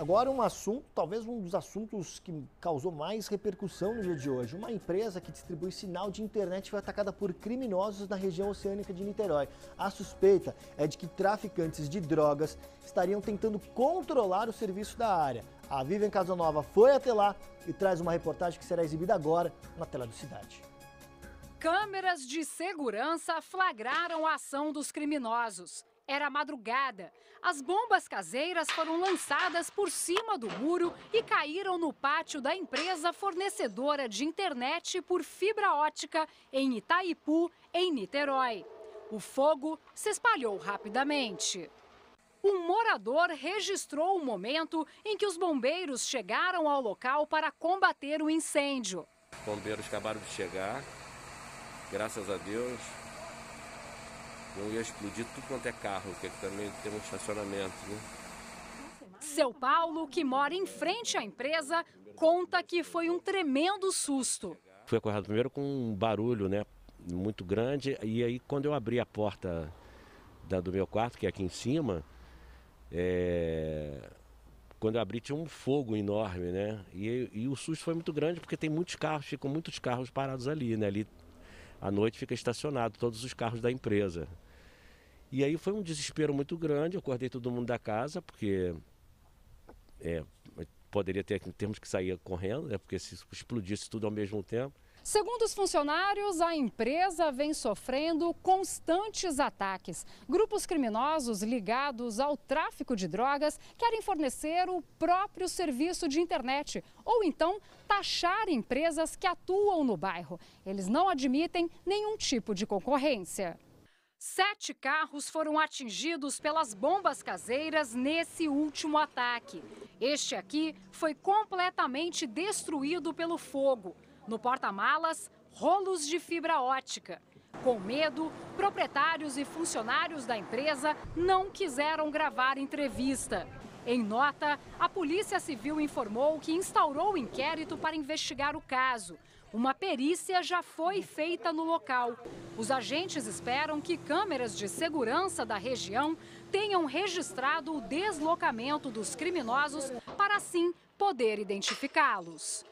Agora um assunto, talvez um dos assuntos que causou mais repercussão no dia de hoje. Uma empresa que distribui sinal de internet foi atacada por criminosos na região oceânica de Niterói. A suspeita é de que traficantes de drogas estariam tentando controlar o serviço da área. A Vivian Casanova foi até lá e traz uma reportagem que será exibida agora na tela do Cidade. Câmeras de segurança flagraram a ação dos criminosos. Era madrugada. As bombas caseiras foram lançadas por cima do muro e caíram no pátio da empresa fornecedora de internet por fibra ótica em Itaipu, em Niterói. O fogo se espalhou rapidamente. Um morador registrou o momento em que os bombeiros chegaram ao local para combater o incêndio. Os bombeiros acabaram de chegar, graças a Deus, não ia explodir tudo quanto é carro, porque também tem um estacionamento, né? Seu Paulo, que mora em frente à empresa, conta que foi um tremendo susto. Fui acordado primeiro com um barulho, né, muito grande, e aí quando eu abri a porta da, do meu quarto, que é aqui em cima, é... quando eu abri tinha um fogo enorme, né, e, e o susto foi muito grande porque tem muitos carros, ficam muitos carros parados ali, né, ali à noite fica estacionado todos os carros da empresa. E aí foi um desespero muito grande, eu acordei todo mundo da casa, porque é, poderia ter, termos que sair correndo, né, porque se explodisse tudo ao mesmo tempo. Segundo os funcionários, a empresa vem sofrendo constantes ataques. Grupos criminosos ligados ao tráfico de drogas querem fornecer o próprio serviço de internet ou então taxar empresas que atuam no bairro. Eles não admitem nenhum tipo de concorrência. Sete carros foram atingidos pelas bombas caseiras nesse último ataque. Este aqui foi completamente destruído pelo fogo. No porta-malas, rolos de fibra ótica. Com medo, proprietários e funcionários da empresa não quiseram gravar entrevista. Em nota, a Polícia Civil informou que instaurou o inquérito para investigar o caso. Uma perícia já foi feita no local. Os agentes esperam que câmeras de segurança da região tenham registrado o deslocamento dos criminosos para assim poder identificá-los.